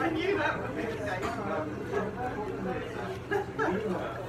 I knew that would be the case.